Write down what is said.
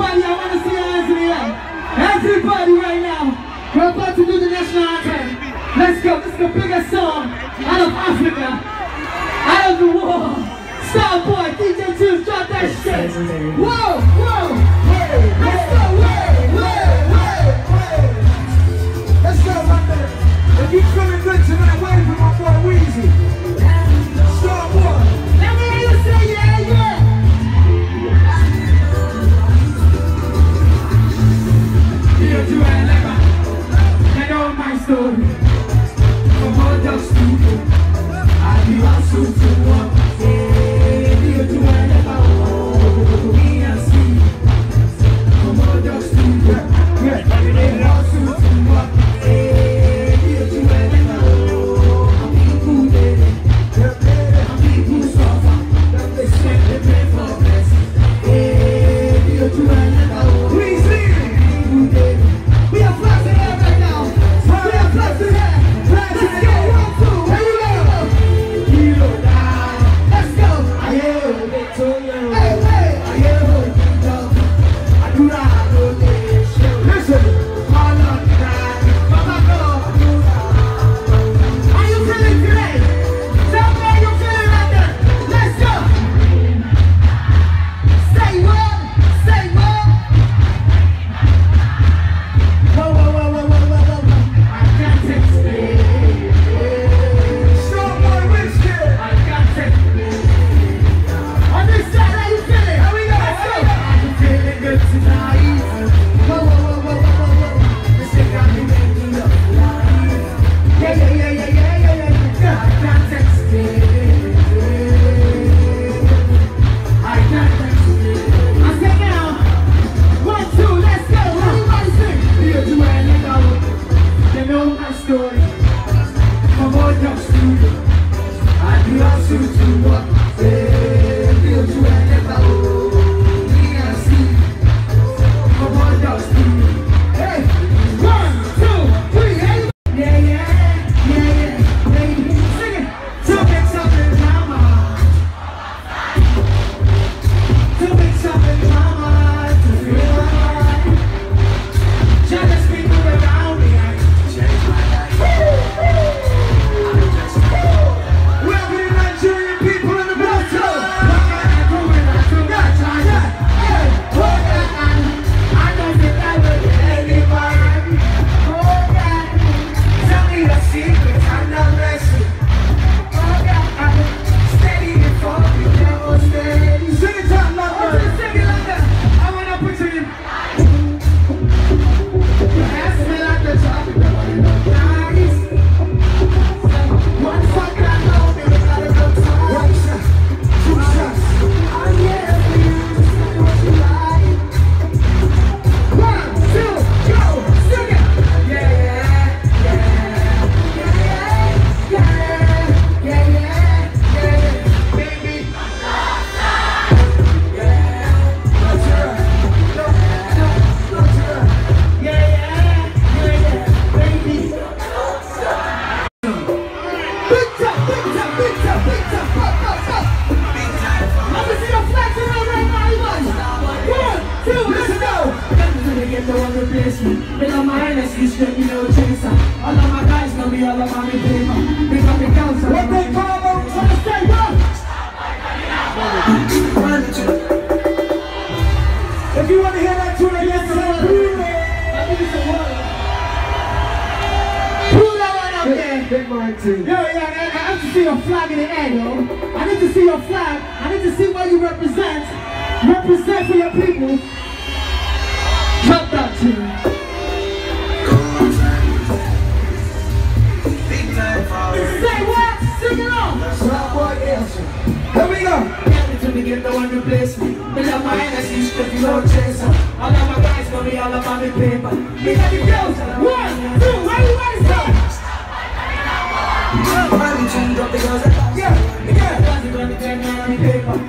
Everybody, I want to see your hands in the air. Everybody right now. We're about to do the national anthem. Let's go. This is the biggest song out of Africa. Out of the world. Star Boy, DJ Tunez, drop that shit. Whoa, whoa. Hey, Let's go. Hey, hey, Let's go, my man. If you're feeling good tonight, wave for my boy Weezy. I do not suit you. adios to what? Big mine too. Yo, yo, I, I need to see your flag in the air, yo. I need to see your flag. I need to see what you represent. Represent for your people. Drop that tune. Say what? Sing along. Rap boy answer. Here we go. Happy to me, get the one to bless me. Me love my energy, strip you don't chase her. All of my guys know me, all about me paper. Me got the girls. One, two, everybody stop. Yeah, yeah.